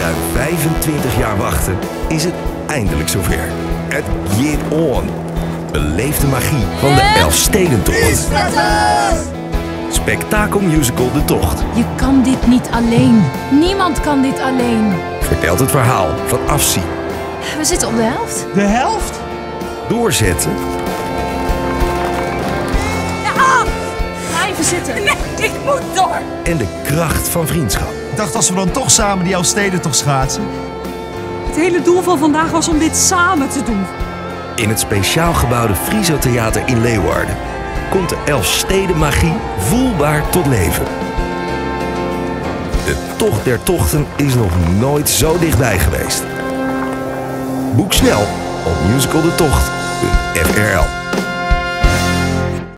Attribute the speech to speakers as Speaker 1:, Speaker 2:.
Speaker 1: ruim 25 jaar wachten is het eindelijk zover. Het Jit On. Beleef de magie van de Elfstedentocht. Spektakelmusical De Tocht
Speaker 2: Je kan dit niet alleen. Niemand kan dit alleen.
Speaker 1: vertelt het verhaal van afzien,
Speaker 2: We zitten op de helft.
Speaker 3: De helft?
Speaker 1: doorzetten
Speaker 2: Zitten.
Speaker 4: Ik moet door.
Speaker 1: en de kracht van vriendschap.
Speaker 3: Ik dacht als we dan toch samen die Elfsteden toch schaatsen.
Speaker 4: Het hele doel van vandaag was om dit samen te doen.
Speaker 1: In het speciaal gebouwde Friso Theater in Leeuwarden komt de Elfsteden magie voelbaar tot leven. De Tocht der Tochten is nog nooit zo dichtbij geweest. Boek snel op musicaldetocht.frl